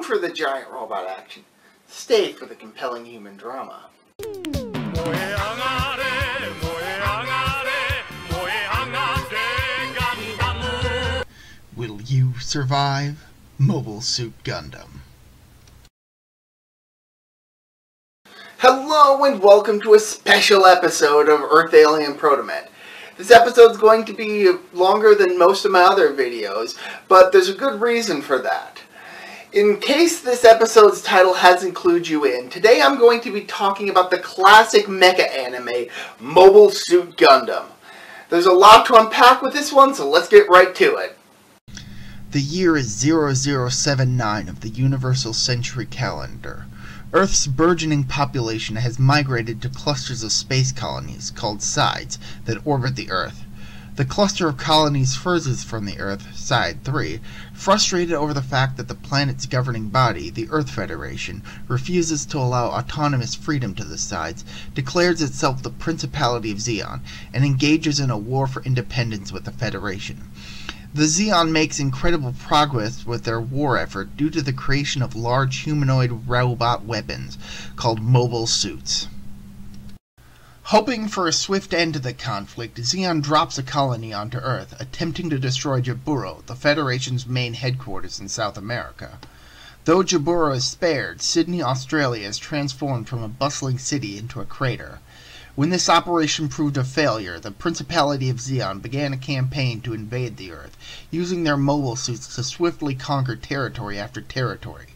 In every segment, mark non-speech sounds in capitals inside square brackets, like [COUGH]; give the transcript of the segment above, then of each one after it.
Come for the giant robot action. Stay for the compelling human drama. Will you survive? Mobile Suit Gundam. Hello and welcome to a special episode of Earth Alien Protomet. This episode is going to be longer than most of my other videos, but there's a good reason for that. In case this episode's title hasn't clued you in, today I'm going to be talking about the classic mecha anime, Mobile Suit Gundam. There's a lot to unpack with this one, so let's get right to it. The year is 0079 of the Universal Century Calendar. Earth's burgeoning population has migrated to clusters of space colonies, called sides, that orbit the Earth. The cluster of colonies furthest from the Earth, Side 3, frustrated over the fact that the planet's governing body, the Earth Federation, refuses to allow autonomous freedom to the sides, declares itself the Principality of Zeon, and engages in a war for independence with the Federation. The Zeon makes incredible progress with their war effort due to the creation of large humanoid robot weapons called mobile suits. Hoping for a swift end to the conflict, Zeon drops a colony onto Earth, attempting to destroy Jaburo, the Federation's main headquarters in South America. Though Jaburo is spared, Sydney, Australia is transformed from a bustling city into a crater. When this operation proved a failure, the Principality of Zeon began a campaign to invade the Earth, using their mobile suits to swiftly conquer territory after territory.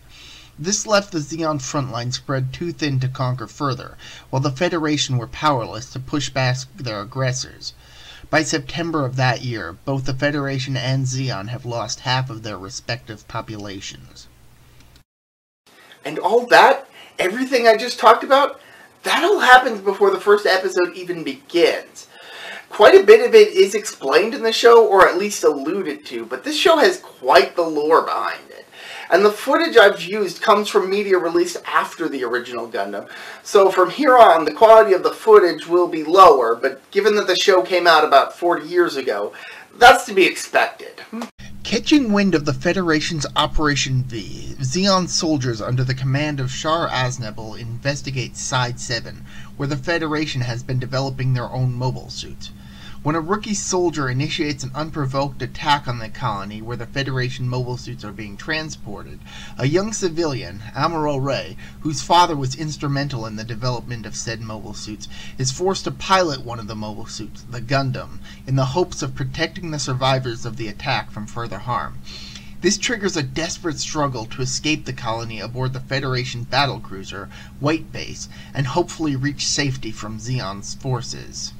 This left the Zeon front line spread too thin to conquer further, while the Federation were powerless to push back their aggressors. By September of that year, both the Federation and Zeon have lost half of their respective populations. And all that, everything I just talked about, that all happens before the first episode even begins. Quite a bit of it is explained in the show, or at least alluded to, but this show has quite the lore behind it. And the footage I've used comes from media released after the original Gundam, so from here on, the quality of the footage will be lower, but given that the show came out about 40 years ago, that's to be expected. Catching wind of the Federation's Operation V, Zeon soldiers under the command of Char Aznable investigate Side 7, where the Federation has been developing their own mobile suits. When a rookie soldier initiates an unprovoked attack on the colony where the Federation mobile suits are being transported, a young civilian, Amuro Ray, whose father was instrumental in the development of said mobile suits, is forced to pilot one of the mobile suits, the Gundam, in the hopes of protecting the survivors of the attack from further harm. This triggers a desperate struggle to escape the colony aboard the Federation battlecruiser, White Base, and hopefully reach safety from Zeon's forces.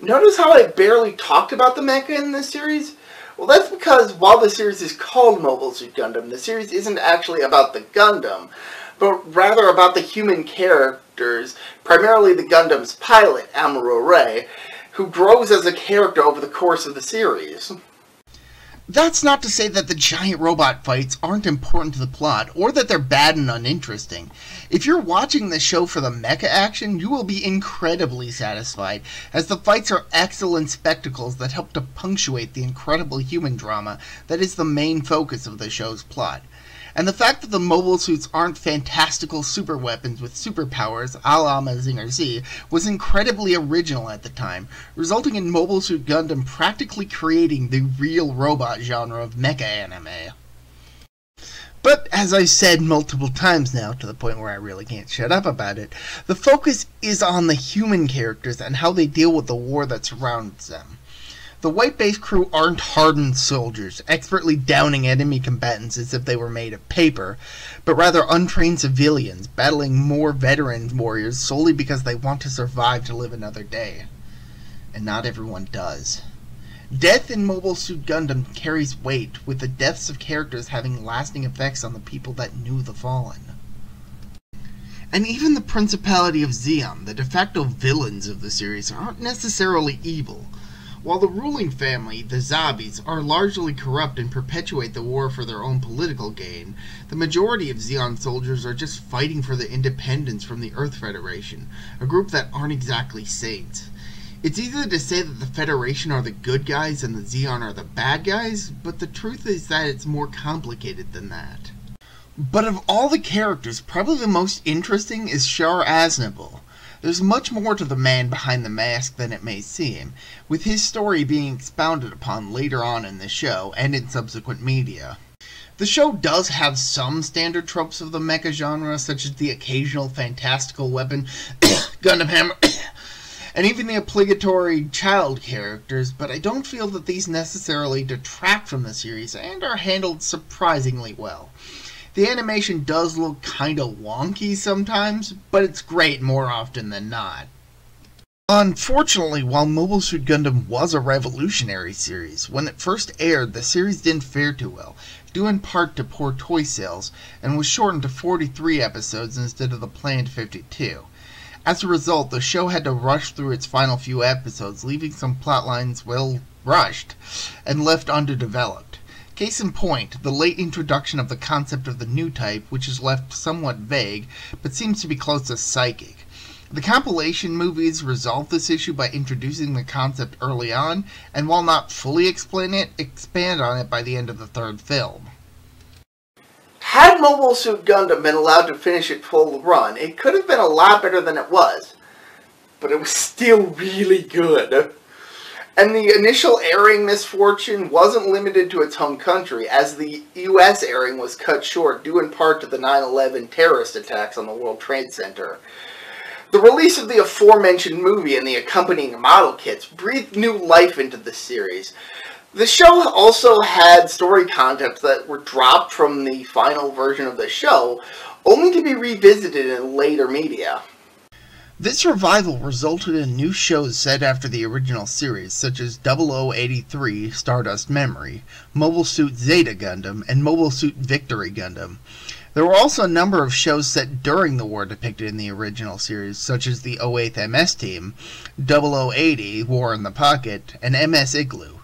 Notice how I barely talked about the mecha in this series? Well, that's because while the series is called Mobile Suit Gundam, the series isn't actually about the Gundam, but rather about the human characters, primarily the Gundam's pilot, Amuro Ray, who grows as a character over the course of the series. That's not to say that the giant robot fights aren't important to the plot, or that they're bad and uninteresting. If you're watching the show for the mecha action, you will be incredibly satisfied, as the fights are excellent spectacles that help to punctuate the incredible human drama that is the main focus of the show's plot. And the fact that the mobile suits aren't fantastical super weapons with superpowers a la Mazinger Z was incredibly original at the time, resulting in Mobile Suit Gundam practically creating the real robot genre of mecha anime. But as I've said multiple times now, to the point where I really can't shut up about it, the focus is on the human characters and how they deal with the war that surrounds them. The white base crew aren't hardened soldiers, expertly downing enemy combatants as if they were made of paper, but rather untrained civilians battling more veteran warriors solely because they want to survive to live another day. And not everyone does. Death in Mobile Suit Gundam carries weight, with the deaths of characters having lasting effects on the people that knew the Fallen. And even the Principality of Zeon, the de facto villains of the series, aren't necessarily evil. While the ruling family, the Zabis, are largely corrupt and perpetuate the war for their own political gain, the majority of Zeon soldiers are just fighting for the independence from the Earth Federation, a group that aren't exactly saints. It's easy to say that the Federation are the good guys and the Zeon are the bad guys, but the truth is that it's more complicated than that. But of all the characters, probably the most interesting is Char Aznable. There's much more to the man behind the mask than it may seem, with his story being expounded upon later on in the show and in subsequent media. The show does have some standard tropes of the mecha genre, such as the occasional fantastical weapon, [COUGHS] Gundam Hammer, [COUGHS] and even the obligatory child characters, but I don't feel that these necessarily detract from the series and are handled surprisingly well. The animation does look kinda wonky sometimes, but it's great more often than not. Unfortunately, while Mobile Suit Gundam was a revolutionary series, when it first aired, the series didn't fare too well, due in part to poor toy sales, and was shortened to 43 episodes instead of the planned 52. As a result, the show had to rush through its final few episodes, leaving some plot lines, well, rushed, and left underdeveloped. Case in point, the late introduction of the concept of the new type, which is left somewhat vague, but seems to be close to psychic. The compilation movies resolve this issue by introducing the concept early on, and while not fully explain it, expand on it by the end of the third film. Had Mobile Suit Gundam been allowed to finish its full run, it could have been a lot better than it was. But it was still really good. And the initial airing misfortune wasn't limited to its home country, as the US airing was cut short due in part to the 9-11 terrorist attacks on the World Trade Center. The release of the aforementioned movie and the accompanying model kits breathed new life into the series. The show also had story concepts that were dropped from the final version of the show, only to be revisited in later media. This revival resulted in new shows set after the original series, such as 0083 Stardust Memory, Mobile Suit Zeta Gundam, and Mobile Suit Victory Gundam. There were also a number of shows set during the war depicted in the original series, such as the 08th MS Team, 0080 War in the Pocket, and MS Igloo.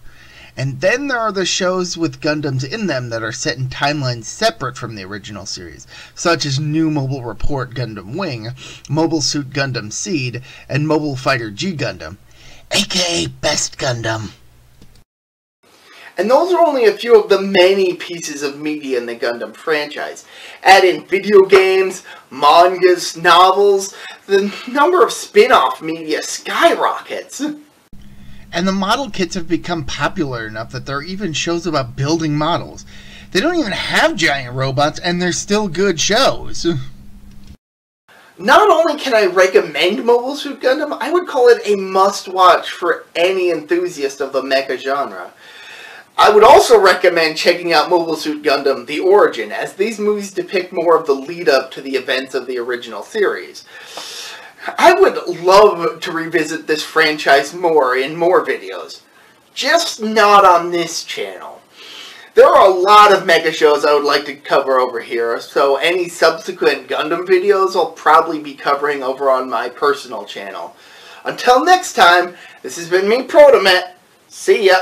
And then there are the shows with Gundams in them that are set in timelines separate from the original series, such as New Mobile Report Gundam Wing, Mobile Suit Gundam Seed, and Mobile Fighter G Gundam, aka Best Gundam. And those are only a few of the many pieces of media in the Gundam franchise. Add in video games, mangas, novels, the number of spin-off media skyrockets. [LAUGHS] And the model kits have become popular enough that there are even shows about building models. They don't even have giant robots, and they're still good shows. [LAUGHS] Not only can I recommend Mobile Suit Gundam, I would call it a must-watch for any enthusiast of the mecha genre. I would also recommend checking out Mobile Suit Gundam The Origin, as these movies depict more of the lead-up to the events of the original series. I would love to revisit this franchise more in more videos. Just not on this channel. There are a lot of mecha shows I would like to cover over here, so any subsequent Gundam videos I'll probably be covering over on my personal channel. Until next time, this has been me, Protomet. See ya!